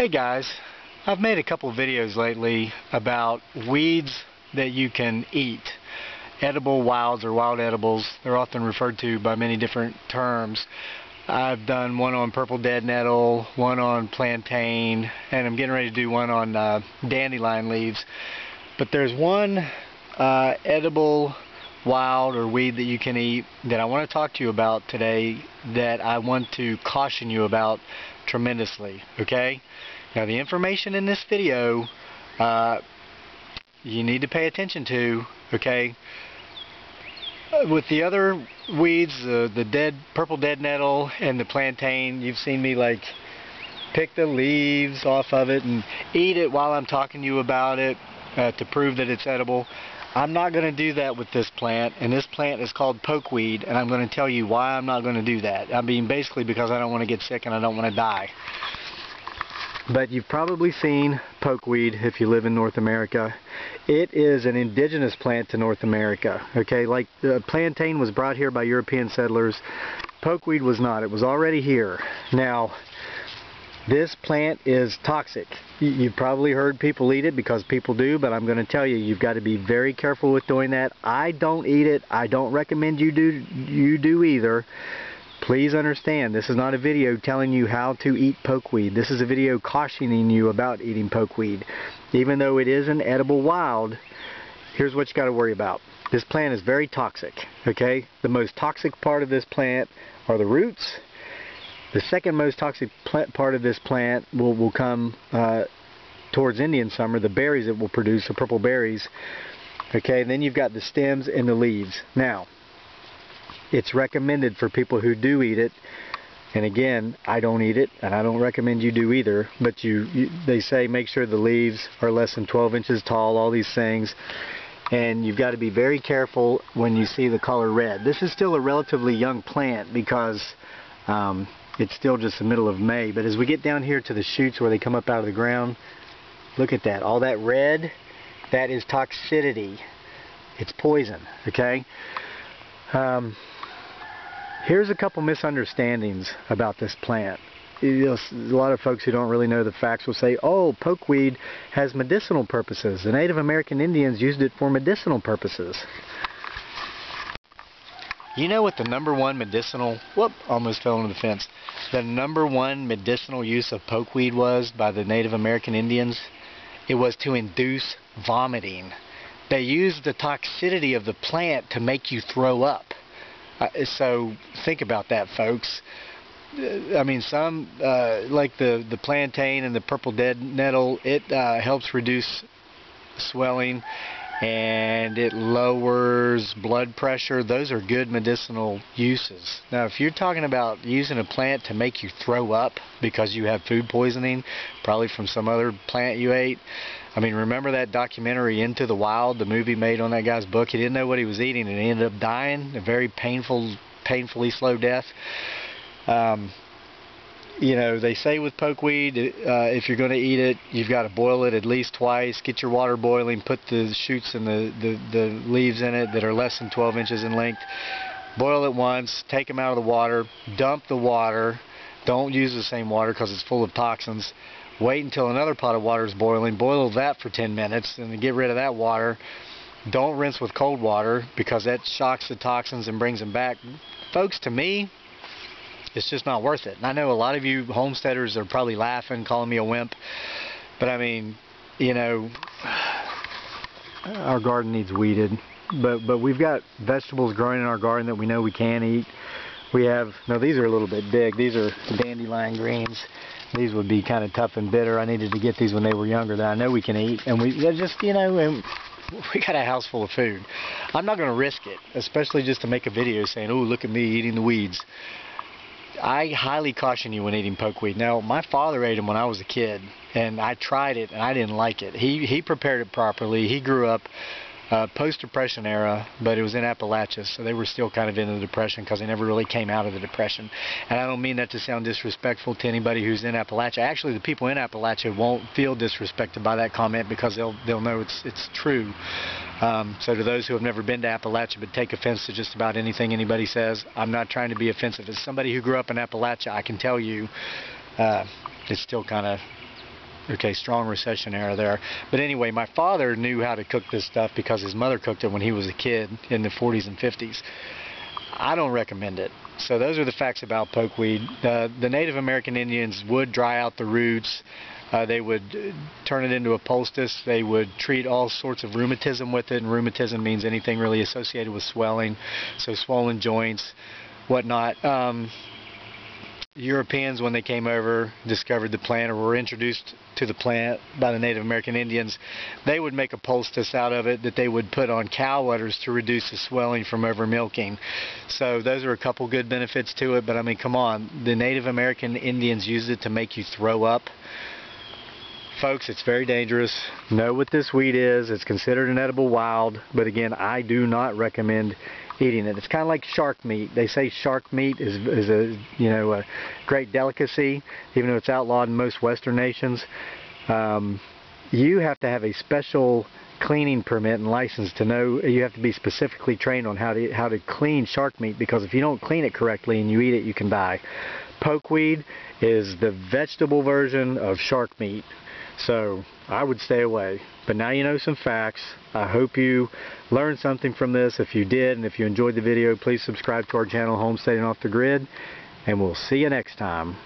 Hey guys, I've made a couple videos lately about weeds that you can eat. Edible wilds or wild edibles. They're often referred to by many different terms. I've done one on purple dead nettle, one on plantain, and I'm getting ready to do one on uh, dandelion leaves. But there's one uh, edible wild or weed that you can eat that I want to talk to you about today that I want to caution you about tremendously, okay? Now the information in this video uh, you need to pay attention to, okay? With the other weeds, uh, the dead purple dead nettle and the plantain, you've seen me like pick the leaves off of it and eat it while I'm talking to you about it uh, to prove that it's edible. I'm not going to do that with this plant, and this plant is called pokeweed, and I'm going to tell you why I'm not going to do that. I mean, basically because I don't want to get sick and I don't want to die. But you've probably seen pokeweed if you live in North America. It is an indigenous plant to North America. Okay, like the plantain was brought here by European settlers. Pokeweed was not. It was already here. Now, this plant is toxic. You've probably heard people eat it because people do, but I'm going to tell you, you've got to be very careful with doing that. I don't eat it. I don't recommend you do you do either. Please understand, this is not a video telling you how to eat pokeweed. This is a video cautioning you about eating pokeweed. Even though it is an edible wild, here's what you got to worry about. This plant is very toxic, okay? The most toxic part of this plant are the roots. The second most toxic part of this plant will, will come uh, towards Indian summer, the berries it will produce, the purple berries. Okay, then you've got the stems and the leaves. Now, it's recommended for people who do eat it and again I don't eat it and I don't recommend you do either but you, you, they say make sure the leaves are less than 12 inches tall all these things and you've got to be very careful when you see the color red this is still a relatively young plant because um, it's still just the middle of May but as we get down here to the shoots where they come up out of the ground look at that all that red that is toxicity it's poison okay um, Here's a couple misunderstandings about this plant. A lot of folks who don't really know the facts will say, oh, pokeweed has medicinal purposes. The Native American Indians used it for medicinal purposes. You know what the number one medicinal, whoop, almost fell into the fence. The number one medicinal use of pokeweed was by the Native American Indians? It was to induce vomiting. They used the toxicity of the plant to make you throw up. Uh, so think about that, folks. Uh, I mean, some uh, like the the plantain and the purple dead nettle, it uh, helps reduce swelling and it lowers blood pressure. Those are good medicinal uses. Now, if you're talking about using a plant to make you throw up because you have food poisoning, probably from some other plant you ate, I mean, remember that documentary Into the Wild, the movie made on that guy's book? He didn't know what he was eating and he ended up dying, a very painful, painfully slow death. Um, you know, they say with pokeweed, uh, if you're going to eat it, you've got to boil it at least twice. Get your water boiling. Put the shoots and the, the, the leaves in it that are less than 12 inches in length. Boil it once. Take them out of the water. Dump the water. Don't use the same water because it's full of toxins. Wait until another pot of water is boiling. Boil that for 10 minutes and get rid of that water. Don't rinse with cold water because that shocks the toxins and brings them back. Folks, to me, it's just not worth it. And I know a lot of you homesteaders are probably laughing, calling me a wimp, but I mean, you know, our garden needs weeded, but but we've got vegetables growing in our garden that we know we can eat. We have, no, these are a little bit big. These are dandelion greens. These would be kind of tough and bitter. I needed to get these when they were younger that I know we can eat. And we just, you know, and we got a house full of food. I'm not going to risk it, especially just to make a video saying, oh, look at me eating the weeds. I highly caution you when eating pokeweed. Now, my father ate them when I was a kid, and I tried it, and I didn't like it. He he prepared it properly. He grew up uh, post-depression era, but it was in Appalachia, so they were still kind of in the depression because they never really came out of the depression. And I don't mean that to sound disrespectful to anybody who's in Appalachia. Actually, the people in Appalachia won't feel disrespected by that comment because they'll they'll know it's it's true. Um, so to those who have never been to Appalachia but take offense to just about anything anybody says, I'm not trying to be offensive. As somebody who grew up in Appalachia, I can tell you uh, it's still kind of Okay, strong recession era there. But anyway, my father knew how to cook this stuff because his mother cooked it when he was a kid in the 40s and 50s. I don't recommend it. So those are the facts about pokeweed. Uh, the Native American Indians would dry out the roots. Uh, they would uh, turn it into a poultice. They would treat all sorts of rheumatism with it, and rheumatism means anything really associated with swelling, so swollen joints, whatnot. Um, Europeans, when they came over, discovered the plant or were introduced to the plant by the Native American Indians, they would make a poultice out of it that they would put on cow udders to reduce the swelling from over milking. So those are a couple good benefits to it, but I mean, come on, the Native American Indians used it to make you throw up. Folks, it's very dangerous. Know what this weed is. It's considered an edible wild, but again, I do not recommend eating it. It's kind of like shark meat. They say shark meat is, is a you know a great delicacy, even though it's outlawed in most Western nations. Um, you have to have a special cleaning permit and license to know you have to be specifically trained on how to how to clean shark meat because if you don't clean it correctly and you eat it you can die. Pokeweed is the vegetable version of shark meat. So I would stay away. But now you know some facts. I hope you learned something from this. If you did, and if you enjoyed the video, please subscribe to our channel, Homesteading Off the Grid, and we'll see you next time.